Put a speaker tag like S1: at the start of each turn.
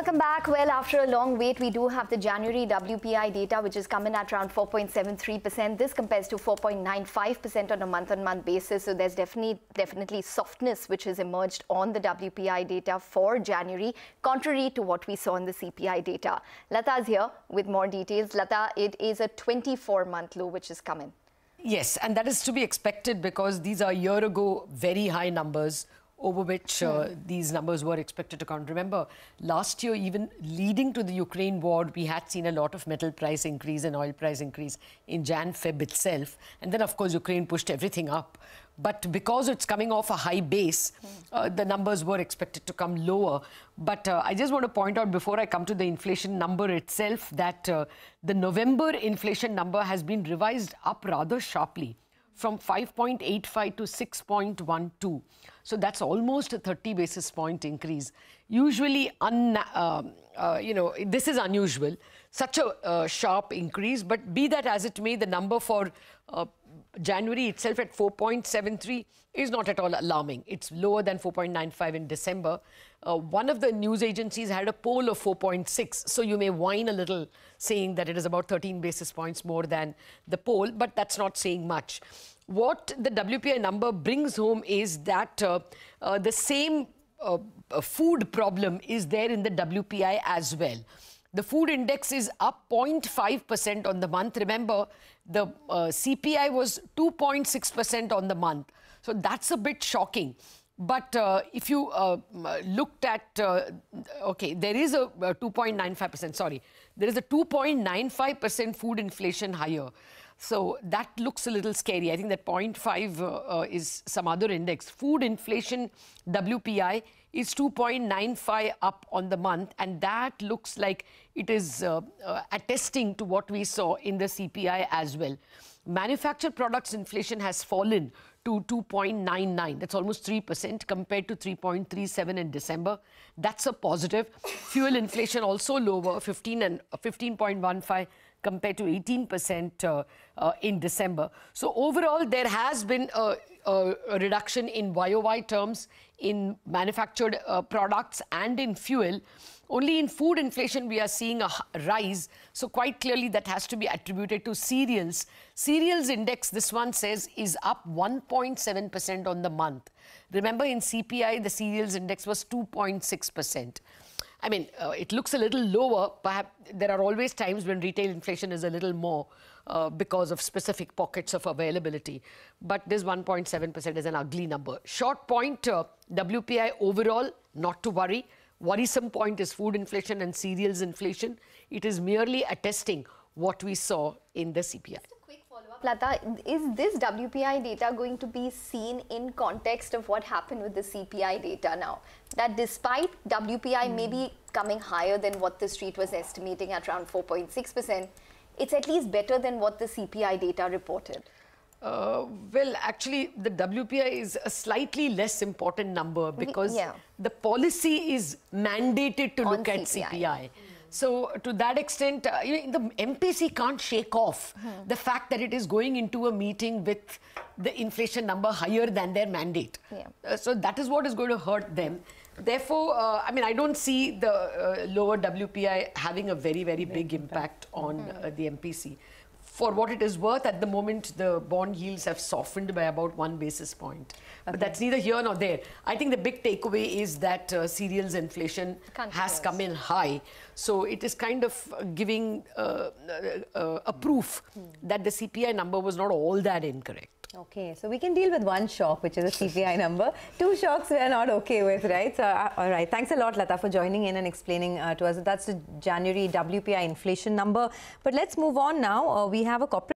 S1: welcome back. Well, after a long wait, we do have the January WPI data, which is coming at around 4.73%. This compares to 4.95% on a month-on-month basis. So there's definitely definitely softness which has emerged on the WPI data for January, contrary to what we saw in the CPI data. Latha is here with more details. Latha, it is a 24-month low which is coming.
S2: Yes, and that is to be expected because these are year ago very high numbers over which uh, hmm. these numbers were expected to come. Remember, last year, even leading to the Ukraine war, we had seen a lot of metal price increase and oil price increase in Jan Feb itself. And then, of course, Ukraine pushed everything up. But because it's coming off a high base, hmm. uh, the numbers were expected to come lower. But uh, I just want to point out before I come to the inflation number itself that uh, the November inflation number has been revised up rather sharply from 5.85 to 6.12. So that's almost a 30 basis point increase. Usually, uh, uh, you know, this is unusual, such a uh, sharp increase. But be that as it may, the number for uh, January itself at 4.73 is not at all alarming. It's lower than 4.95 in December. Uh, one of the news agencies had a poll of 4.6, so you may whine a little saying that it is about 13 basis points more than the poll, but that's not saying much. What the WPI number brings home is that uh, uh, the same uh, uh, food problem is there in the WPI as well. The food index is up 0.5% on the month. Remember, the uh, CPI was 2.6% on the month. So that's a bit shocking. But uh, if you uh, looked at, uh, okay, there is a 2.95%, sorry, there is a 2.95% food inflation higher. So that looks a little scary. I think that 0.5 uh, uh, is some other index. Food inflation WPI is 2.95 up on the month, and that looks like it is uh, uh, attesting to what we saw in the CPI as well. Manufactured products inflation has fallen to 2.99. That's almost 3% compared to 3.37 in December. That's a positive. Fuel inflation also lower, 15 and 15.15 compared to 18% uh, uh, in December. So overall, there has been a, a, a reduction in YOY terms in manufactured uh, products and in fuel. Only in food inflation we are seeing a rise. So quite clearly that has to be attributed to cereals. Cereals index, this one says, is up 1.7% on the month. Remember in CPI, the cereals index was 2.6%. I mean, uh, it looks a little lower. Perhaps there are always times when retail inflation is a little more uh, because of specific pockets of availability. But this 1.7% is an ugly number. Short point, uh, WPI overall, not to worry. Worrisome point is food inflation and cereals inflation. It is merely attesting what we saw in the CPI.
S1: Latha, is this WPI data going to be seen in context of what happened with the CPI data now? That despite WPI mm. maybe coming higher than what the street was estimating at around 4.6%, it's at least better than what the CPI data reported.
S2: Uh, well, actually, the WPI is a slightly less important number because yeah. the policy is mandated to On look CPI. at CPI. So to that extent, uh, you know, the MPC can't shake off hmm. the fact that it is going into a meeting with the inflation number higher than their mandate. Yeah. Uh, so that is what is going to hurt them. Therefore, uh, I mean, I don't see the uh, lower WPI having a very, very big, big impact, impact on hmm. the MPC for what it is worth, at the moment, the bond yields have softened by about one basis point. Okay. But that's neither here nor there. I think the big takeaway is that uh, cereals inflation has come in high. So it is kind of giving uh, uh, a proof hmm. that the CPI number was not all that incorrect.
S3: Okay, so we can deal with one shock, which is a CPI number. Two shocks we are not okay with, right? So, uh, all right. Thanks a lot, Latha, for joining in and explaining uh, to us. That's the January WPI inflation number. But let's move on now. Uh, we have a corporate